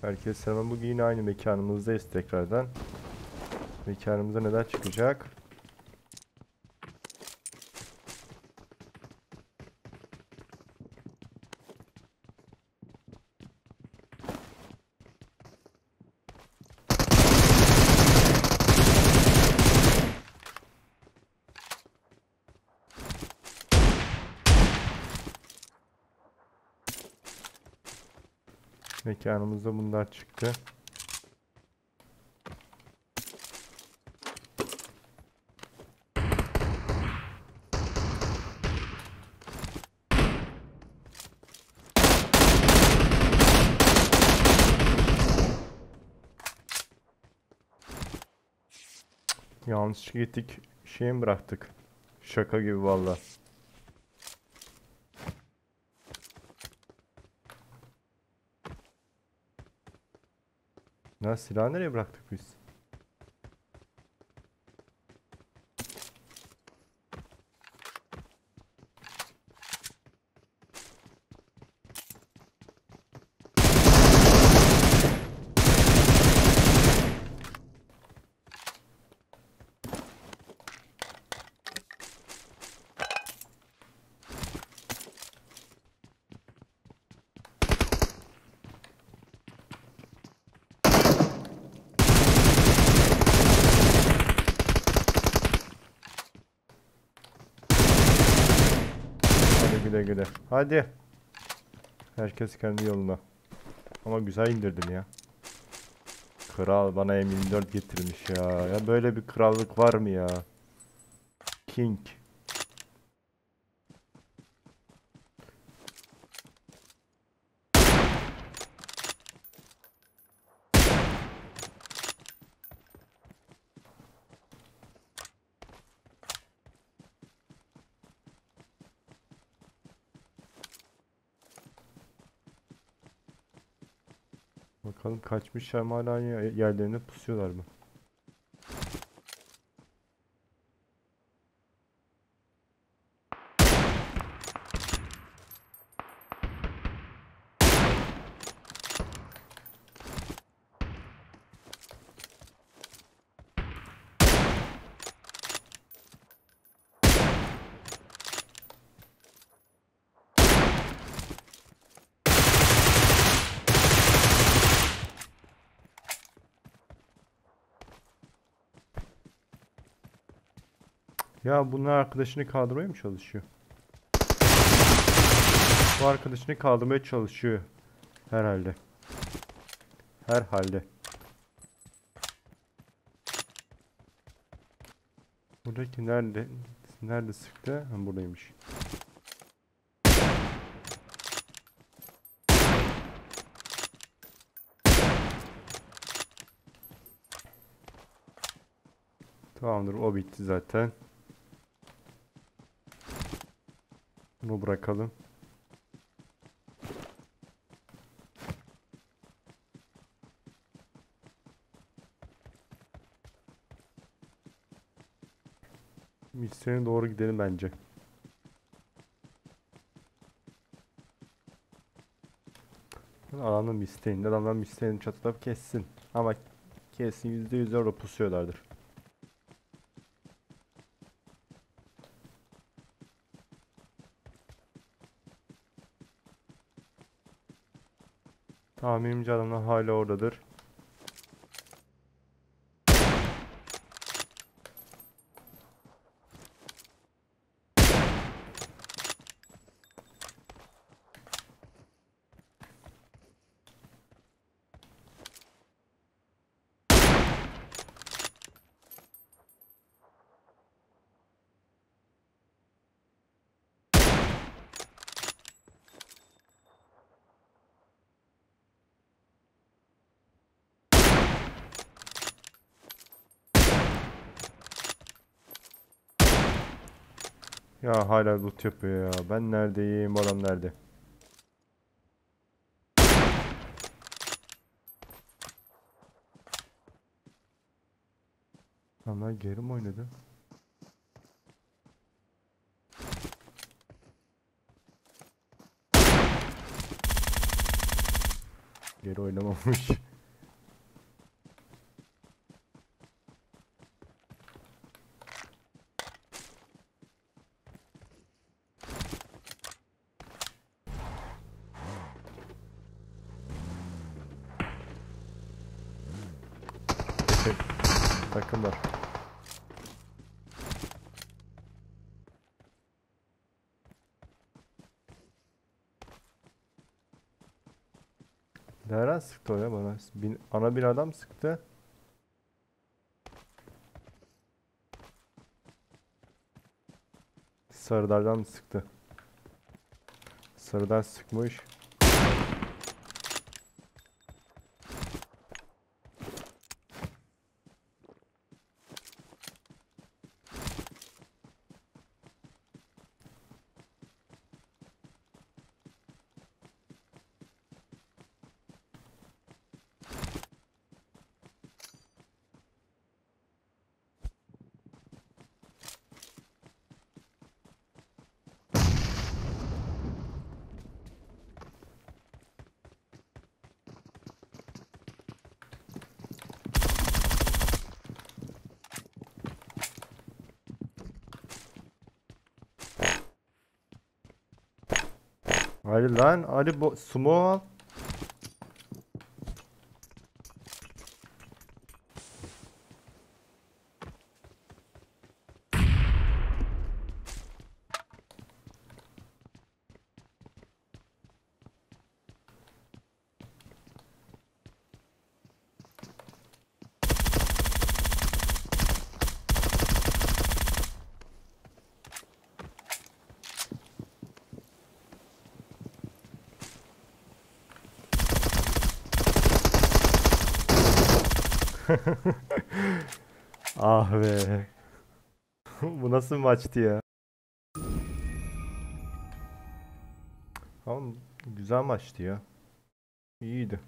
Herkese selam. Bugün yine aynı mekanımızdayız tekrardan. Mekanımıza neler çıkacak? Mekanımızda bunlar çıktı. Yanlışlıkla gittik. Şey mi bıraktık? Şaka gibi valla. Ya silahı nereye bıraktık biz? Hadi güle güle. Hadi. Herkes kendi yoluna. Ama güzel indirdin ya. Kral bana M24 getirmiş ya. Ya böyle bir krallık var mı ya? King. Bakalım kaçmışlar mı hala yerlerine pusuyorlar mı? Ya bunlar arkadaşını kaldırmaya mı çalışıyor? Bu arkadaşını kaldırmaya çalışıyor. Herhalde. Herhalde. Buradaki nerede? Nerede sıktı? Ha, buradaymış. Tamamdır o bitti zaten. Bunu bırakalım. Misyona doğru gidelim bence. Alanın misteğin. Adamlar misteğini çatıda kessin. Ama kesin %100 orada pusuyorlardır. Tahminimce adamlar hala oradadır. Ya hala loot yapıyor ya. Ben neredeyim? Adam nerede? Adamlar geri mi oynadı? Geri oynamamış. Takım var. Nereden sıktı o ya bana? Bin, ana bir adam sıktı. Sarılardan sıktı. Sarıdan sıkmış. Hadi lan, hadi bu sumo al. Ah be. Bu nasıl maçtı ya? Ama güzel maçtı ya. İyiydi.